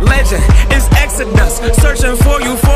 legend. is Exodus, searching for you. For